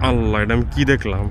আল্লাহ এটা আমি কি দেখলাম?